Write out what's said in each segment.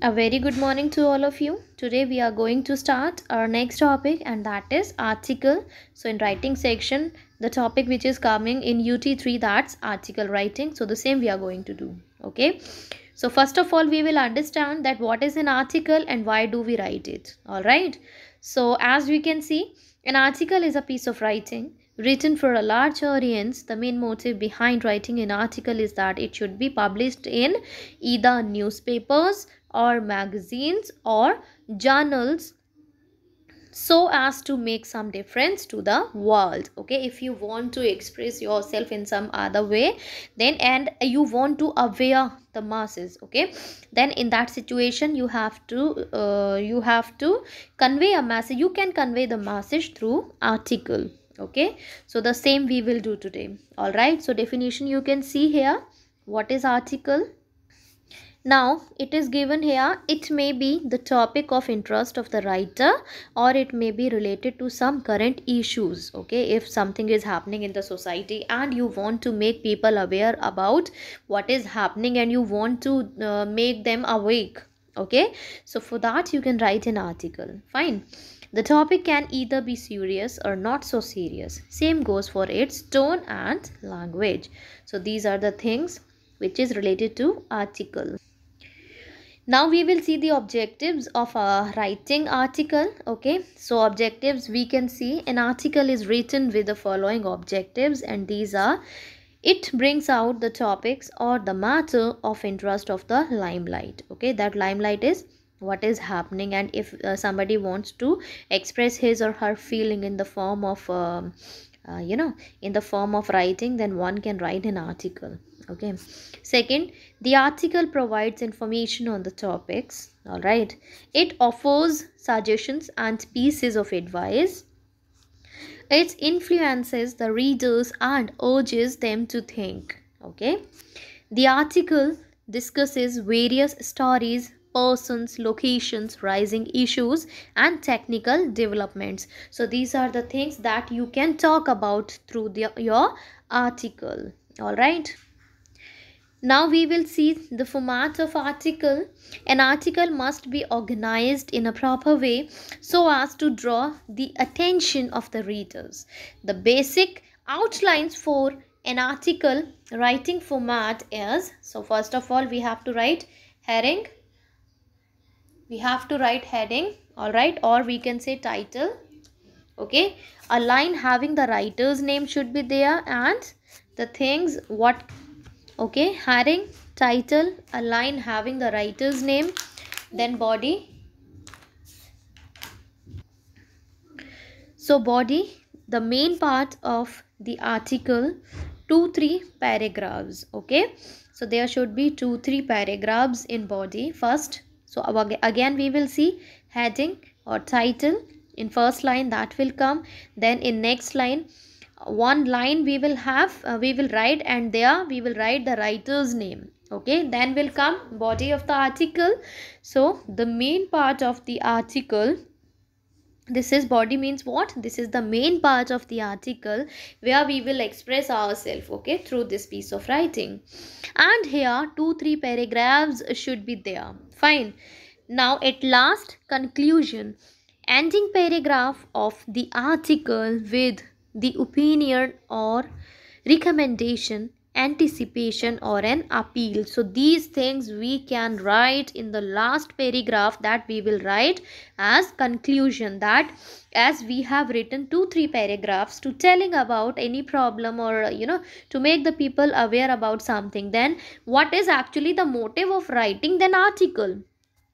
A very good morning to all of you. Today we are going to start our next topic and that is article. So in writing section, the topic which is coming in UT3 that's article writing. So the same we are going to do. Okay. So first of all we will understand that what is an article and why do we write it. Alright. So as we can see, an article is a piece of writing written for a large audience the main motive behind writing an article is that it should be published in either newspapers or magazines or journals so as to make some difference to the world okay? If you want to express yourself in some other way then and you want to aware the masses okay? Then in that situation you have to uh, you have to convey a message. You can convey the message through article okay? So the same we will do today all right? So definition you can see here. What is article now it is given here it may be the topic of interest of the writer or it may be related to some current issues okay? If something is happening in the society and you want to make people aware about what is happening and you want to uh, make them awake okay? So for that you can write an article. Fine. The topic can either be serious or not so serious. Same goes for its tone and language. So these are the things which is related to article now we will see the objectives of a writing article okay? So objectives we can see. An article is written with the following objectives and these are it brings out the topics or the matter of interest of the limelight okay? That limelight is what is happening and if uh, somebody wants to express his or her feeling in the form of um, uh, you know in the form of writing then one can write an article okay. Second the article provides information on the topics. All right. It offers suggestions and pieces of advice. It influences the readers and urges them to think. Okay. The article discusses various stories persons locations rising issues and technical developments. So these are the things that you can talk about through the, your article. All right now we will see the format of article. An article must be organized in a proper way so as to draw the attention of the readers. The basic outlines for an article writing format is, so first of all we have to write heading. We have to write heading, alright, or we can say title. Okay, a line having the writer's name should be there and the things what okay heading title a line having the writer's name then body. So body the main part of the article two three paragraphs okay? So there should be two three paragraphs in body first. So again we will see heading or title. In first line that will come. Then in next line one line we will have uh, we will write and there we will write the writer's name. Okay then will come body of the article. So the main part of the article this is body means what? This is the main part of the article where we will express ourselves okay through this piece of writing. And here two three paragraphs should be there. Fine. Now at last conclusion. Ending paragraph of the article with the opinion or recommendation anticipation or an appeal. So these things we can write in the last paragraph that we will write as conclusion that as we have written two three paragraphs to telling about any problem or you know to make the people aware about something then what is actually the motive of writing then article?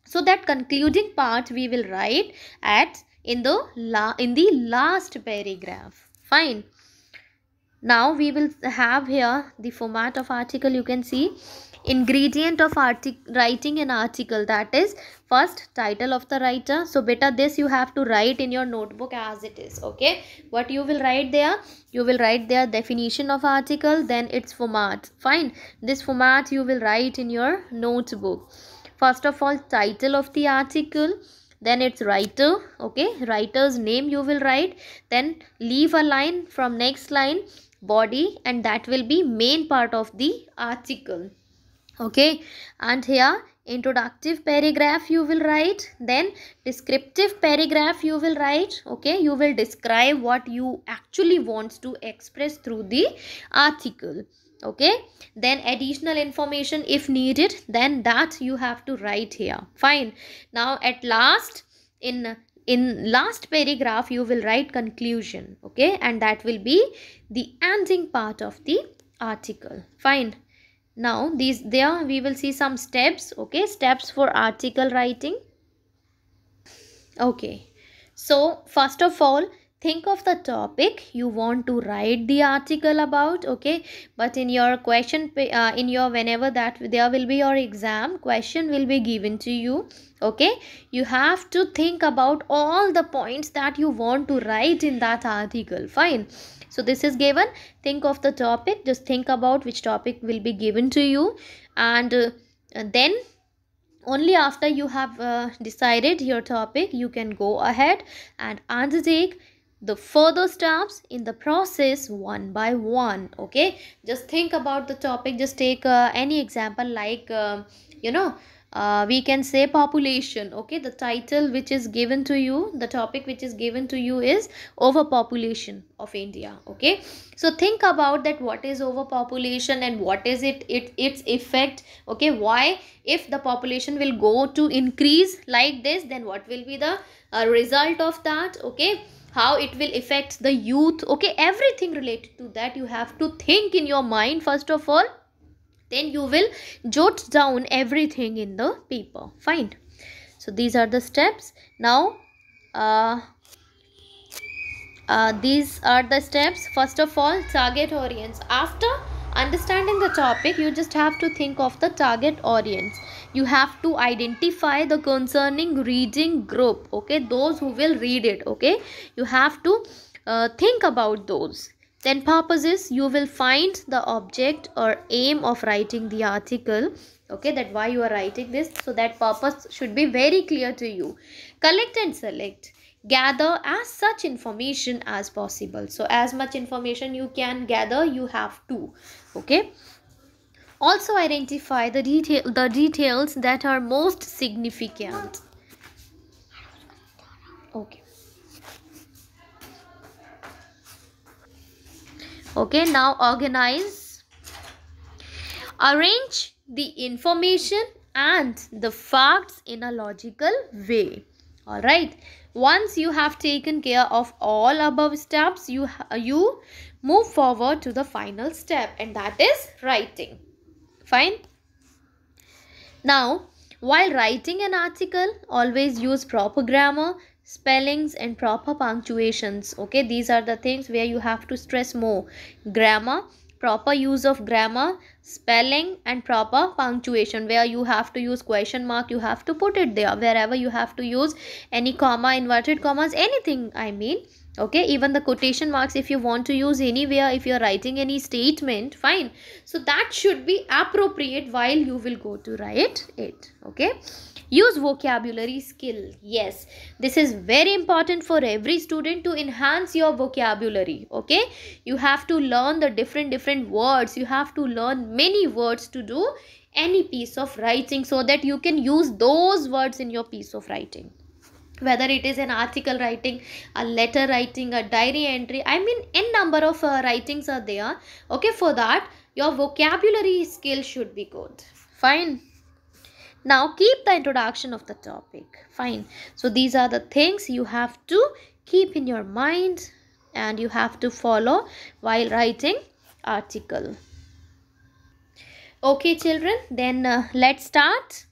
So that concluding part we will write at in the la in the last paragraph fine. Now we will have here the format of article. You can see ingredient of writing an article. That is first title of the writer. So better this you have to write in your notebook as it is okay? What you will write there? You will write there definition of article then its format. Fine. This format you will write in your notebook. First of all title of the article then it's writer okay? Writer's name you will write. Then leave a line from next line body and that will be main part of the article okay? And here introductive paragraph you will write. Then descriptive paragraph you will write okay? You will describe what you actually wants to express through the article okay? Then additional information if needed then that you have to write here. Fine. Now at last in in last paragraph you will write conclusion. Okay? And that will be the ending part of the article. Fine. Now these there we will see some steps. Okay? Steps for article writing. Okay. So first of all think of the topic you want to write the article about okay? But in your question uh, in your whenever that there will be your exam question will be given to you okay? You have to think about all the points that you want to write in that article fine? So this is given. Think of the topic. Just think about which topic will be given to you. And uh, then only after you have uh, decided your topic you can go ahead and undertake the further steps in the process one by one okay? Just think about the topic just take uh, any example like uh, you know uh, we can say population okay? The title which is given to you the topic which is given to you is overpopulation of india okay? So think about that what is overpopulation and what is it, it its effect okay? Why if the population will go to increase like this then what will be the uh, result of that okay how it will affect the youth. Okay everything related to that you have to think in your mind first of all. Then you will jot down everything in the paper. Fine. So these are the steps. Now uh, uh, these are the steps. First of all target audience. After understanding the topic you just have to think of the target audience you have to identify the concerning reading group okay? Those who will read it okay? You have to uh, think about those. Then purposes you will find the object or aim of writing the article okay? That why you are writing this? So that purpose should be very clear to you. Collect and select. Gather as such information as possible. So as much information you can gather you have to okay also identify the detail the details that are most significant. Okay. Okay now organize. Arrange the information and the facts in a logical way. All right once you have taken care of all above steps you you move forward to the final step and that is writing fine. Now while writing an article always use proper grammar spellings and proper punctuations. Okay these are the things where you have to stress more. Grammar proper use of grammar spelling and proper punctuation where you have to use question mark you have to put it there. Wherever you have to use any comma inverted commas anything i mean okay even the quotation marks if you want to use anywhere if you're writing any statement fine. So that should be appropriate while you will go to write it. Okay? Use vocabulary skill. Yes. This is very important for every student to enhance your vocabulary. Okay? You have to learn the different different words. You have to learn many words to do any piece of writing so that you can use those words in your piece of writing whether it is an article writing a letter writing a diary entry i mean n number of uh, writings are there okay for that your vocabulary skill should be good fine now keep the introduction of the topic. Fine. So these are the things you have to keep in your mind and you have to follow while writing article. Okay children, then uh, let's start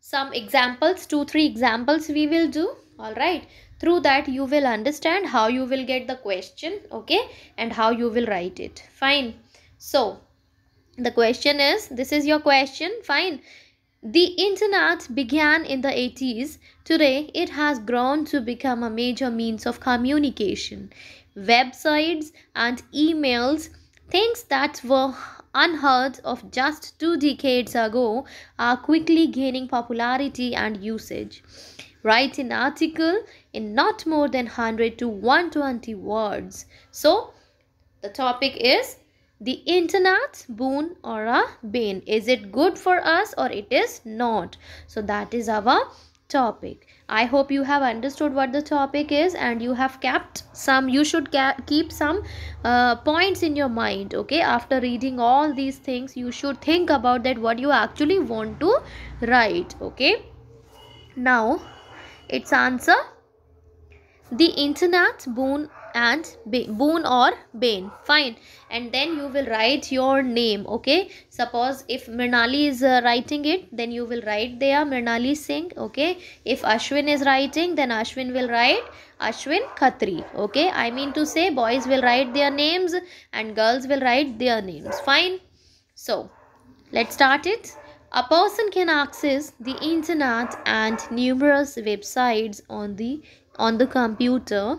some examples, two, three examples we will do. Alright. Through that you will understand how you will get the question. Okay. And how you will write it. Fine. So the question is, this is your question. Fine the internet began in the 80s. Today, it has grown to become a major means of communication. Websites and emails, things that were unheard of just two decades ago, are quickly gaining popularity and usage. Write an article in not more than 100 to 120 words. So, the topic is the internet boon or a bane. Is it good for us or it is not? So that is our topic. I hope you have understood what the topic is and you have kept some you should keep some uh, points in your mind okay? After reading all these things you should think about that what you actually want to write okay? Now its answer the internet boon and boon or bane. Fine. And then you will write your name okay? Suppose if Mrinali is uh, writing it then you will write there Mrinali Singh okay? If Ashwin is writing then Ashwin will write Ashwin Khatri okay? I mean to say boys will write their names and girls will write their names. Fine. So let's start it a person can access the internet and numerous websites on the on the computer.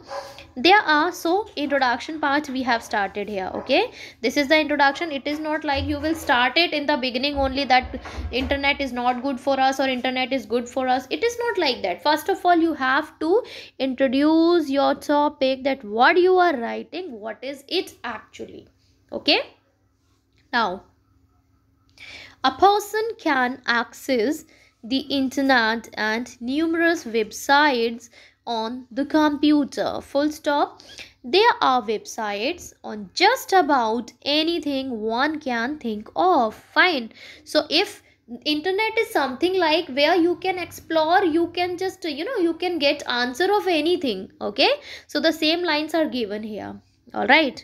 There are so introduction part we have started here okay? This is the introduction. It is not like you will start it in the beginning only that internet is not good for us or internet is good for us. It is not like that. First of all you have to introduce your topic that what you are writing what is it actually okay? Now a person can access the internet and numerous websites on the computer. Full stop. There are websites on just about anything one can think of. Fine. So if internet is something like where you can explore you can just you know you can get answer of anything. Okay? So the same lines are given here. All right.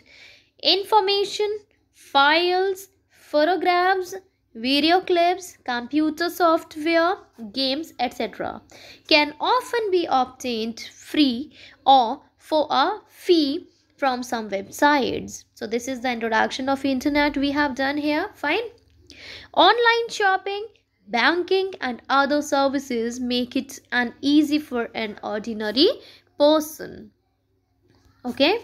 Information files photographs video clips, computer software, games, etc. can often be obtained free or for a fee from some websites. So this is the introduction of internet we have done here. Fine. Online shopping, banking and other services make it an easy for an ordinary person. Okay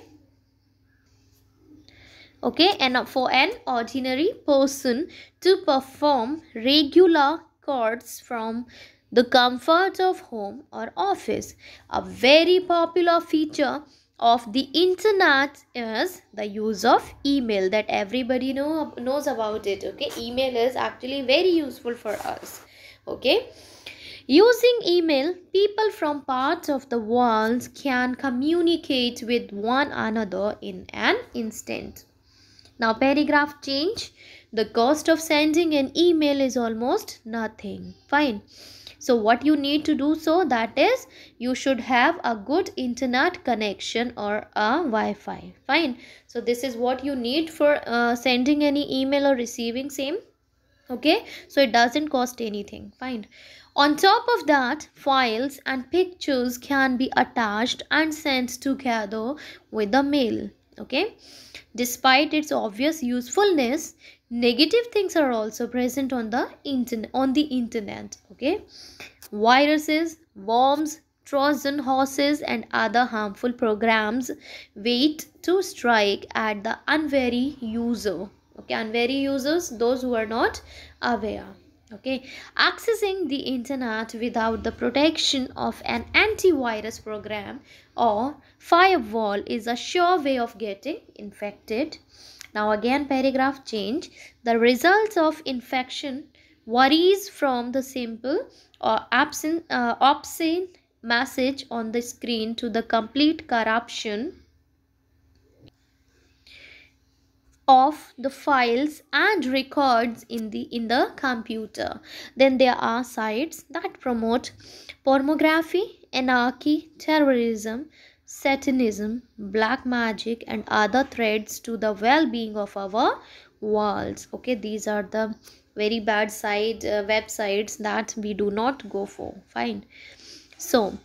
okay and for an ordinary person to perform regular chores from the comfort of home or office. A very popular feature of the internet is the use of email that everybody know knows about it okay? Email is actually very useful for us okay? Using email, people from parts of the world can communicate with one another in an instant. Now paragraph change. The cost of sending an email is almost nothing. Fine. So what you need to do so that is you should have a good internet connection or a Wi-Fi. Fine. So this is what you need for uh, sending any email or receiving same. Okay. So it doesn't cost anything. Fine. On top of that, files and pictures can be attached and sent together with the mail. Okay. Despite its obvious usefulness, negative things are also present on the internet on the internet. Okay. Viruses, worms Trojan horses and other harmful programs wait to strike at the unwary user. Okay, unwary users, those who are not aware okay? Accessing the internet without the protection of an antivirus program or firewall is a sure way of getting infected. Now again paragraph change. The results of infection varies from the simple or absent uh, obscene message on the screen to the complete corruption of the files and records in the in the computer. Then there are sites that promote pornography anarchy terrorism satanism black magic and other threats to the well-being of our worlds. Okay these are the very bad side uh, websites that we do not go for. Fine. So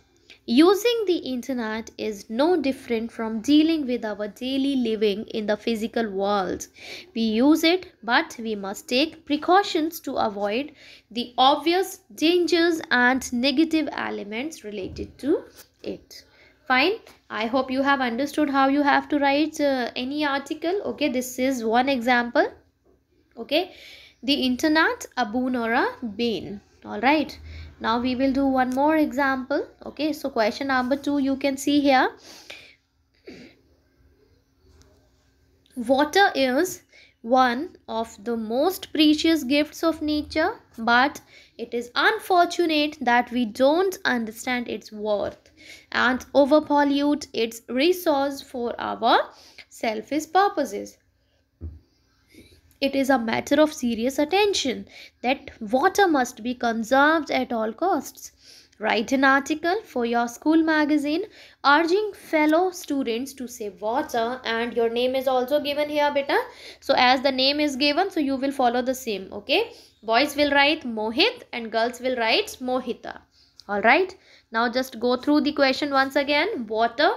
Using the internet is no different from dealing with our daily living in the physical world. We use it, but we must take precautions to avoid the obvious dangers and negative elements related to it. Fine. I hope you have understood how you have to write uh, any article. Okay, this is one example. Okay, the internet, a boon or a bane. All right now we will do one more example okay so question number two you can see here water is one of the most precious gifts of nature, but it is unfortunate that we don't understand its worth and overpollute its resource for our selfish purposes. It is a matter of serious attention that water must be conserved at all costs. Write an article for your school magazine urging fellow students to save water and your name is also given here beta. So as the name is given so you will follow the same okay. Boys will write Mohit and girls will write Mohita. Alright. Now just go through the question once again. Water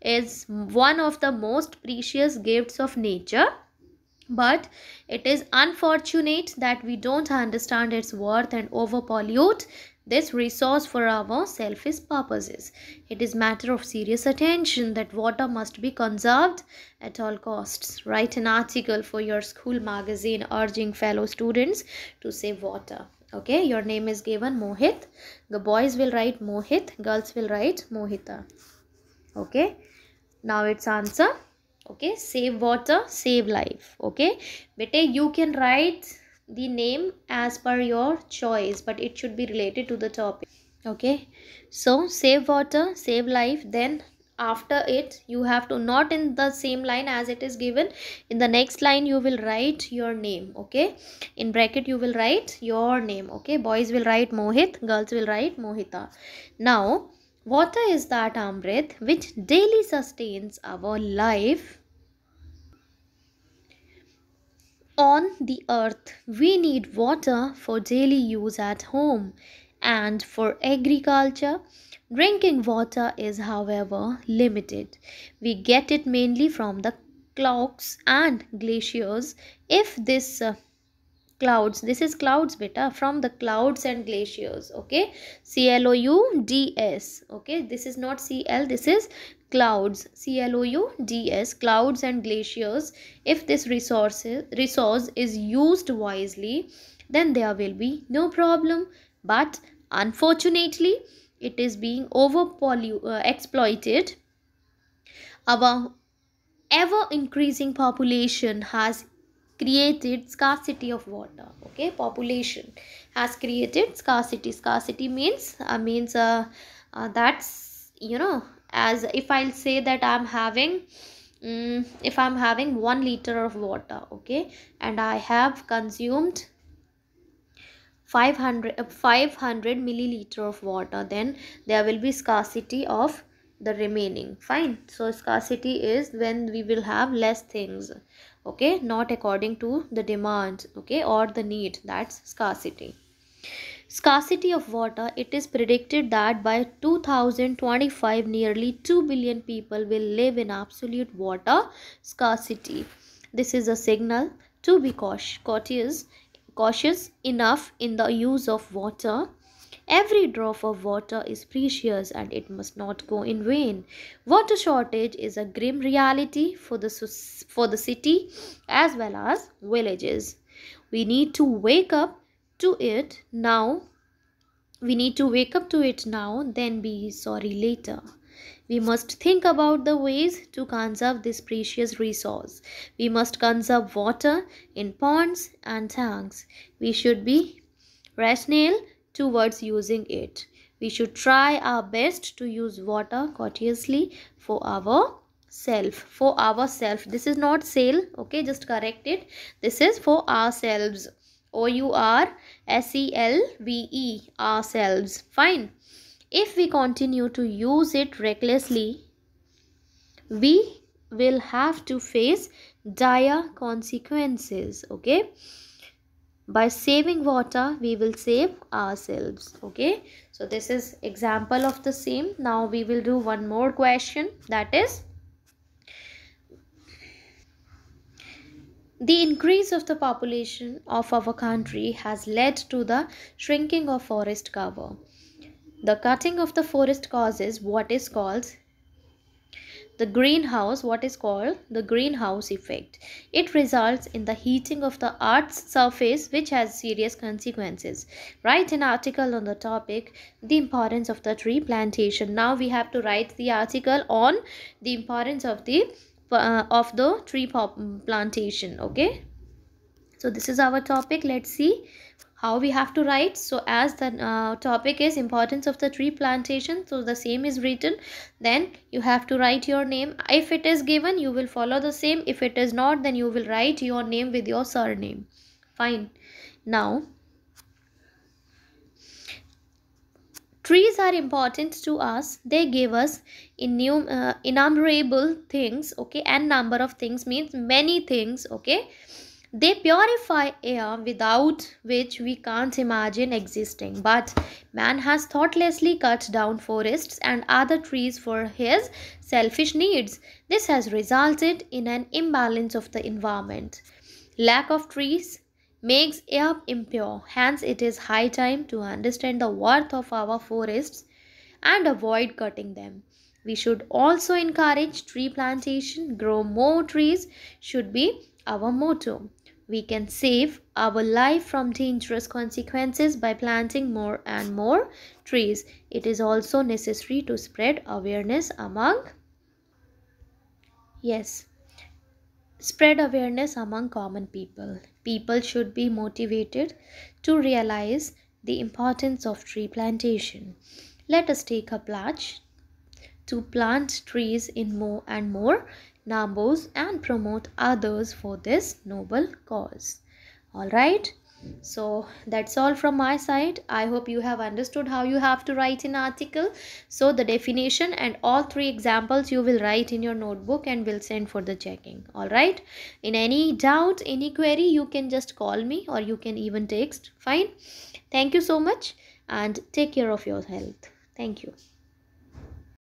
is one of the most precious gifts of nature but it is unfortunate that we don't understand its worth and overpollute this resource for our selfish purposes. It is matter of serious attention that water must be conserved at all costs. Write an article for your school magazine urging fellow students to save water. Okay, your name is given Mohit. The boys will write Mohit, girls will write Mohita. Okay, now its answer. Okay, save water, save life. Okay, bete you can write the name as per your choice but it should be related to the topic. Okay so save water save life. Then after it you have to not in the same line as it is given. In the next line you will write your name. Okay in bracket you will write your name. Okay boys will write mohit girls will write mohita. Now water is that amrit which daily sustains our life on the earth, we need water for daily use at home and for agriculture. Drinking water is, however, limited. We get it mainly from the clouds and glaciers. If this uh, clouds. This is clouds beta from the clouds and glaciers okay? C l o u d s okay? This is not c l this is clouds. C-l-o-u-d-s clouds and glaciers. If this resource resource is used wisely then there will be no problem. But unfortunately it is being over uh, exploited. Our ever increasing population has created scarcity of water okay? Population has created scarcity. Scarcity means uh, means uh, uh, that's you know as if i'll say that i'm having um, if i'm having one liter of water okay? And i have consumed 500 uh, 500 milliliter of water then there will be scarcity of the remaining. Fine. So scarcity is when we will have less things okay not according to the demand okay or the need that's scarcity Scarcity of water It is predicted that by 2025 nearly 2 billion people will live in absolute water scarcity. This is a signal to be cautious, cautious enough in the use of water. Every drop of water is precious and it must not go in vain. Water shortage is a grim reality for the, for the city as well as villages. We need to wake up to it now. We need to wake up to it now, then be sorry later. We must think about the ways to conserve this precious resource. We must conserve water in ponds and tanks. We should be rational towards using it. We should try our best to use water courteously for our self for ourself this is not sale okay just correct it this is for ourselves O U R S E L V E ourselves. Fine. If we continue to use it recklessly, we will have to face dire consequences. Okay. By saving water, we will save ourselves. Okay. So this is example of the same. Now we will do one more question that is The increase of the population of our country has led to the shrinking of forest cover. The cutting of the forest causes what is called the greenhouse what is called the greenhouse effect. It results in the heating of the earth's surface which has serious consequences. Write an article on the topic the importance of the tree plantation. Now we have to write the article on the importance of the uh, of the tree plantation okay? So this is our topic. Let's see how we have to write. So as the uh, topic is importance of the tree plantation so the same is written then you have to write your name. If it is given you will follow the same. If it is not then you will write your name with your surname. Fine. Now trees are important to us. They give us innum, uh, innumerable things okay? And number of things means many things okay they purify air without which we can't imagine existing. But man has thoughtlessly cut down forests and other trees for his selfish needs. This has resulted in an imbalance of the environment. Lack of trees makes air impure. Hence, it is high time to understand the worth of our forests and avoid cutting them. We should also encourage tree plantation. Grow more trees should be our motto. We can save our life from dangerous consequences by planting more and more trees. It is also necessary to spread awareness among Yes. Spread awareness among common people. People should be motivated to realize the importance of tree plantation. Let us take a pledge to plant trees in more and more numbers and promote others for this noble cause. All right. So that's all from my side. I hope you have understood how you have to write an article. So the definition and all three examples you will write in your notebook and will send for the checking. All right. In any doubt, any query, you can just call me or you can even text. Fine. Thank you so much and take care of your health. Thank you.